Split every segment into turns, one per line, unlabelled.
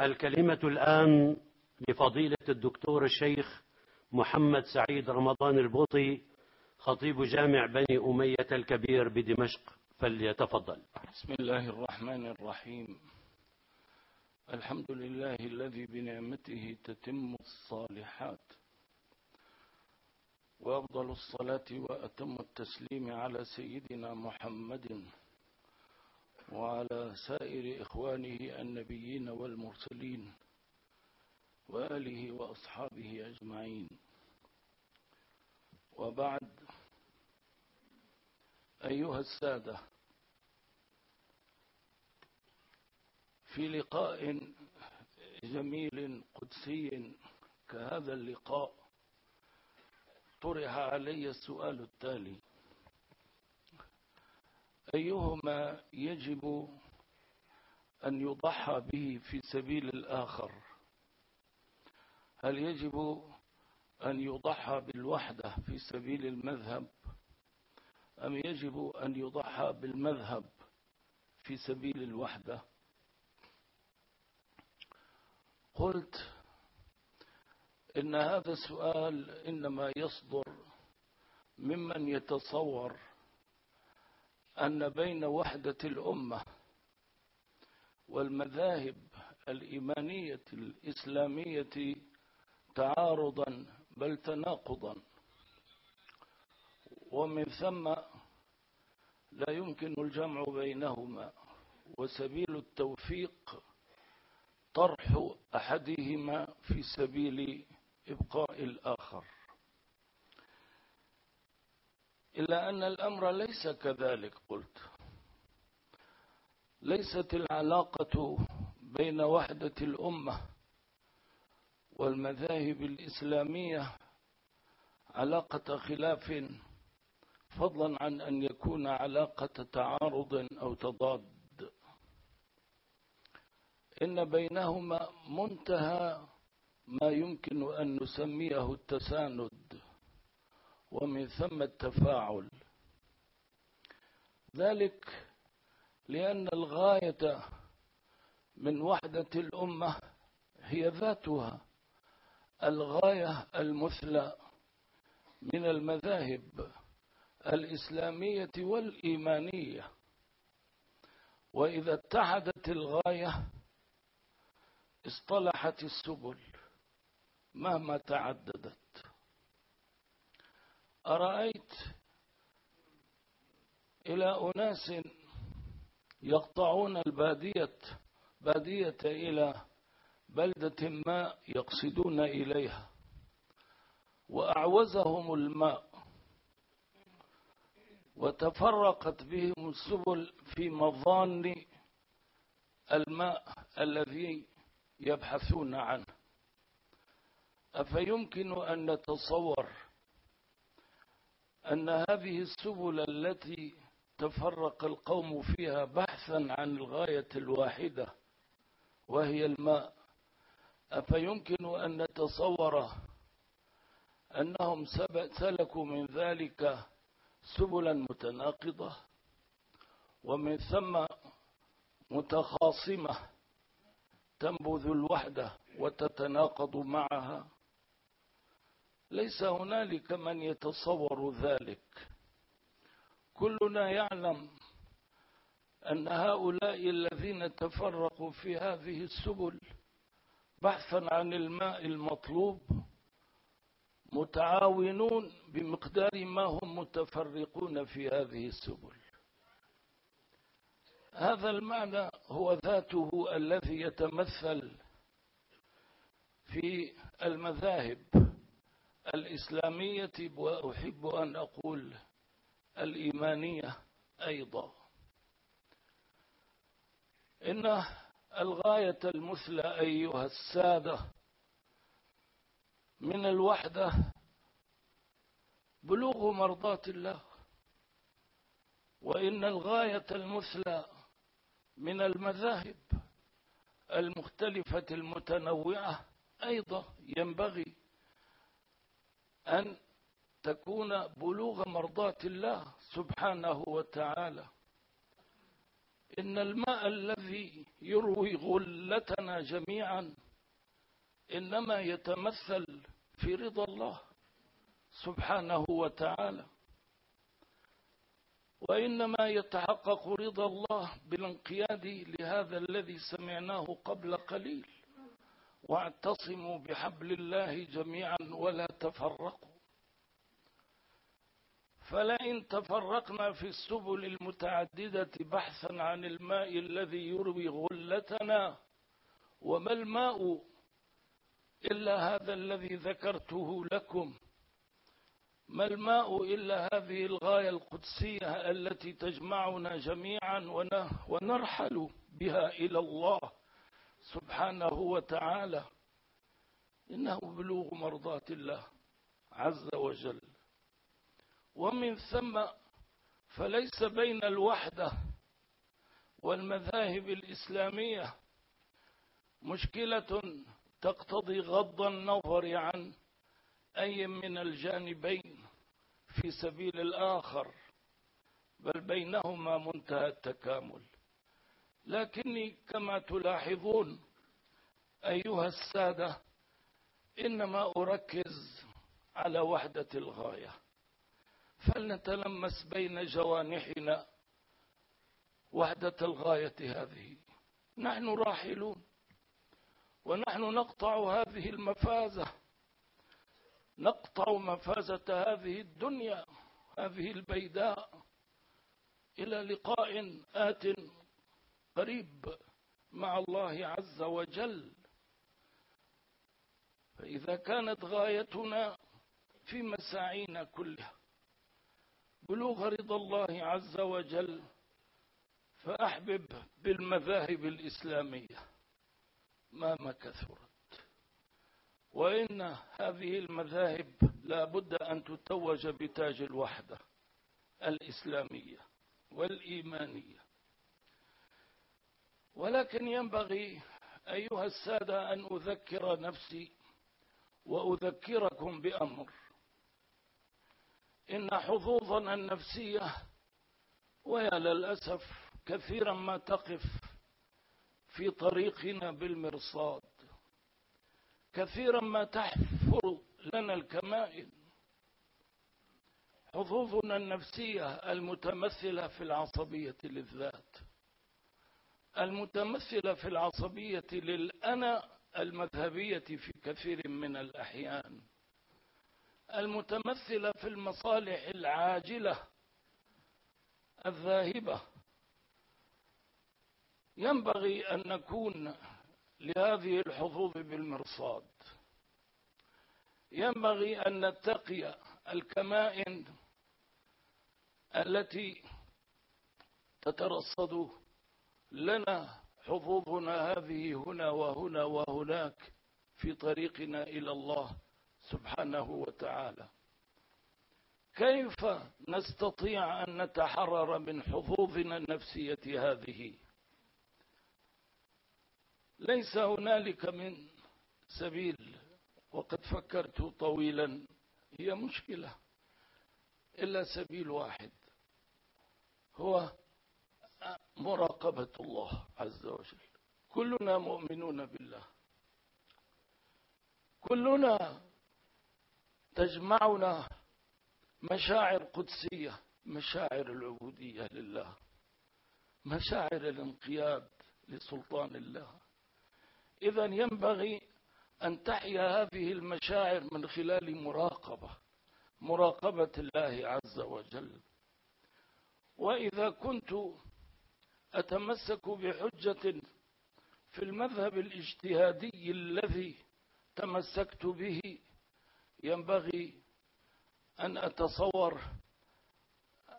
الكلمة الآن لفضيلة الدكتور الشيخ محمد سعيد رمضان البوطي خطيب جامع بني أمية الكبير بدمشق فليتفضل.
بسم الله الرحمن الرحيم. الحمد لله الذي بنعمته تتم الصالحات وأفضل الصلاة وأتم التسليم على سيدنا محمد وعلى سائر إخوانه النبيين والمرسلين وآله وأصحابه أجمعين. وبعد أيها السادة في لقاء جميل قدسي كهذا اللقاء طرح علي السؤال التالي. أيهما يجب أن يضحى به في سبيل الآخر؟ هل يجب أن يضحى بالوحدة في سبيل المذهب؟ أم يجب أن يضحى بالمذهب في سبيل الوحدة؟ قلت إن هذا السؤال إنما يصدر ممن يتصور أن بين وحدة الأمة والمذاهب الإيمانية الإسلامية تعارضا بل تناقضا. ومن ثم لا يمكن الجمع بينهما وسبيل التوفيق طرح أحدهما في سبيل إبقاء الآخر. إلا أن الأمر ليس كذلك قلت. ليست العلاقة بين وحدة الأمة والمذاهب الإسلامية علاقة خلاف فضلا عن أن يكون علاقة تعارض أو تضاد. إن بينهما منتهى ما يمكن أن نسميه التساند. ومن ثم التفاعل. ذلك لأن الغاية من وحدة الأمة هي ذاتها الغاية المثلى من المذاهب الإسلامية والإيمانية. وإذا اتحدت الغاية اصطلحت السبل مهما تعددت. أرأيت إلى أناس يقطعون البادية بادية إلى بلدة ما يقصدون إليها وأعوزهم الماء وتفرقت بهم السبل في مظان الماء الذي يبحثون عنه. أفيمكن أن نتصور أن هذه السبل التي تفرق القوم فيها بحثا عن الغاية الواحدة وهي الماء أفيمكن أن نتصور أنهم سلكوا من ذلك سبلا متناقضة ومن ثم متخاصمة تنبذ الوحدة وتتناقض معها؟ ليس هنالك من يتصور ذلك. كلنا يعلم أن هؤلاء الذين تفرقوا في هذه السبل بحثا عن الماء المطلوب متعاونون بمقدار ما هم متفرقون في هذه السبل. هذا المعنى هو ذاته الذي يتمثل في المذاهب. الإسلامية وأحب أن أقول الإيمانية أيضا. إن الغاية المثلى أيها السادة من الوحدة بلوغ مرضاة الله وإن الغاية المثلى من المذاهب المختلفة المتنوعة أيضا ينبغي أن تكون بلوغ مرضاة الله سبحانه وتعالى. إن الماء الذي يروي غلتنا جميعا إنما يتمثل في رضا الله سبحانه وتعالى. وإنما يتحقق رضا الله بالانقياد لهذا الذي سمعناه قبل قليل. واعتصموا بحبل الله جميعا ولا تفرقوا. فلئن تفرقنا في السبل المتعددة بحثا عن الماء الذي يروي غلتنا وما الماء إلا هذا الذي ذكرته لكم. ما الماء إلا هذه الغاية القدسية التي تجمعنا جميعا ونرحل بها إلى الله. سبحانه وتعالى إنه بلوغ مرضاة الله عز وجل. ومن ثم فليس بين الوحدة والمذاهب الإسلامية مشكلة تقتضي غض النظر عن أي من الجانبين في سبيل الآخر بل بينهما منتهى التكامل. لكني كما تلاحظون أيها السادة إنما أركز على وحدة الغاية. فلنتلمس بين جوانحنا وحدة الغاية هذه. نحن راحلون ونحن نقطع هذه المفازة. نقطع مفازة هذه الدنيا هذه البيداء. إلى لقاء آت قريب مع الله عز وجل. فإذا كانت غايتنا في مساعينا كلها بلوغ رضا الله عز وجل فأحبب بالمذاهب الإسلامية ما كثرت وإن هذه المذاهب لا بد أن تتوج بتاج الوحدة الإسلامية والإيمانية. ولكن ينبغي أيها السادة أن أذكر نفسي وأذكركم بأمر. إن حظوظنا النفسية ويا للأسف كثيرا ما تقف في طريقنا بالمرصاد. كثيرا ما تحفر لنا الكمائن. حظوظنا النفسية المتمثلة في العصبية للذات. المتمثلة في العصبية للأنا المذهبية في كثير من الأحيان. المتمثلة في المصالح العاجلة الذاهبة. ينبغي أن نكون لهذه الحظوظ بالمرصاد. ينبغي أن نتقي الكمائن التي تترصد لنا حظوظنا هذه هنا وهنا وهناك في طريقنا إلى الله سبحانه وتعالى. كيف نستطيع أن نتحرر من حظوظنا النفسية هذه؟ ليس هنالك من سبيل وقد فكرت طويلا هي مشكلة إلا سبيل واحد هو مراقبة الله عز وجل. كلنا مؤمنون بالله. كلنا تجمعنا مشاعر قدسية مشاعر العبودية لله مشاعر الانقياد لسلطان الله. إذا ينبغي أن تحيا هذه المشاعر من خلال مراقبة مراقبة الله عز وجل. وإذا كنت أتمسك بحجة في المذهب الاجتهادي الذي تمسكت به. ينبغي أن أتصور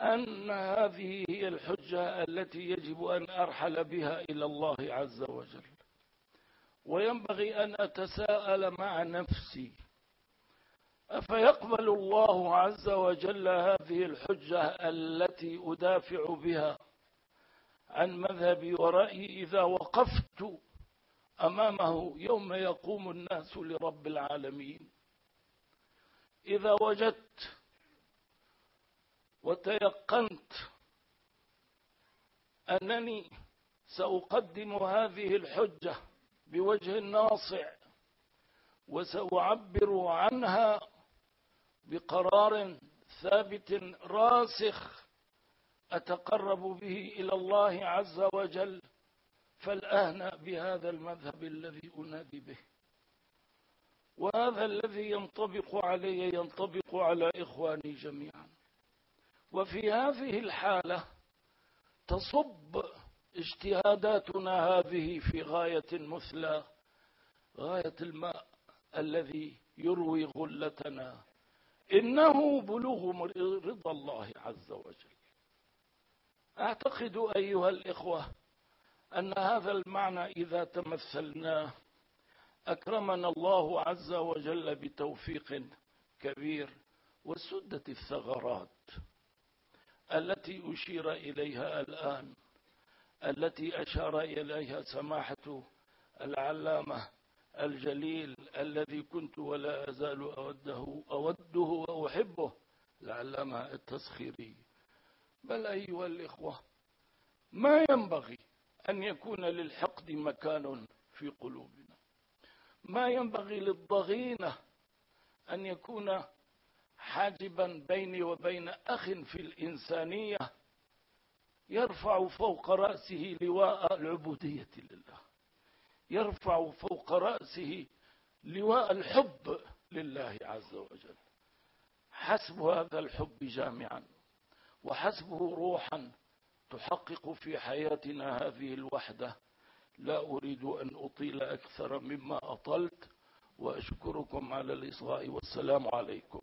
أن هذه هي الحجة التي يجب أن أرحل بها إلى الله عز وجل. وينبغي أن أتساءل مع نفسي أفيقبل الله عز وجل هذه الحجة التي أدافع بها عن مذهبي ورأيي إذا وقفت أمامه يوم يقوم الناس لرب العالمين. إذا وجدت وتيقنت أنني سأقدم هذه الحجة بوجه ناصع وسأعبر عنها بقرار ثابت راسخ أتقرب به إلى الله عز وجل فالآن بهذا المذهب الذي أنادي به. وهذا الذي ينطبق علي ينطبق على إخواني جميعا. وفي هذه الحالة تصب اجتهاداتنا هذه في غاية مثلى غاية الماء الذي يروي غلتنا. إنه بلوغ رضا الله عز وجل. أعتقد أيها الإخوة أن هذا المعنى إذا تمثلناه أكرمنا الله عز وجل بتوفيق كبير وسدت الثغرات التي أشير إليها الآن التي أشار إليها سماحة العلامة الجليل الذي كنت ولا أزال أوده, أوده وأحبه العلامة التسخيري. بل أيها الإخوة ما ينبغي أن يكون للحقد مكان في قلوبنا. ما ينبغي للضغينة أن يكون حاجبا بيني وبين أخ في الإنسانية يرفع فوق رأسه لواء العبودية لله يرفع فوق رأسه لواء الحب لله عز وجل. حسب هذا الحب جامعا. وحسبه روحا تحقق في حياتنا هذه الوحدة. لا أريد أن أطيل أكثر مما أطلت وأشكركم على الإصغاء والسلام عليكم.